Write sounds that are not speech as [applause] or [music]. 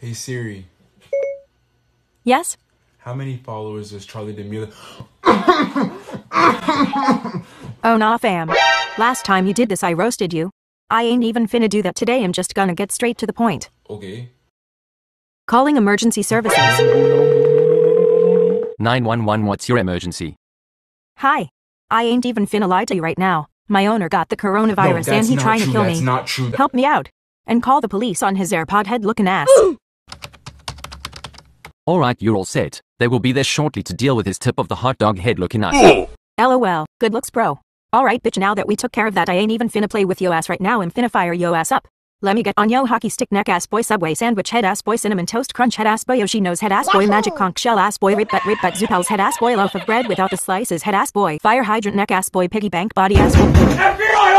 Hey Siri, Yes? how many followers does Charli D'Amelio? Oh nah fam. Last time you did this I roasted you. I ain't even finna do that today I'm just gonna get straight to the point. Okay. Calling emergency services. 911 What's your emergency? Hi. I ain't even finna lie to you right now. My owner got the coronavirus no, and that's he trying true. to kill that's me. not true. Help me out. And call the police on his AirPod head looking ass. [gasps] Alright, you're all set. They will be there shortly to deal with his tip of the hot dog head looking us. LOL. Good looks, bro. Alright, bitch, now that we took care of that, I ain't even finna play with yo ass right now. I'm finna fire yo ass up. Let me get on yo hockey stick neck ass boy subway sandwich head ass boy cinnamon toast crunch head ass boy Yoshi nose head ass boy magic conch shell ass boy rip butt rip butt zoopals head ass boy loaf of bread without the slices head ass boy fire hydrant neck ass boy piggy bank body ass boy. FBI, open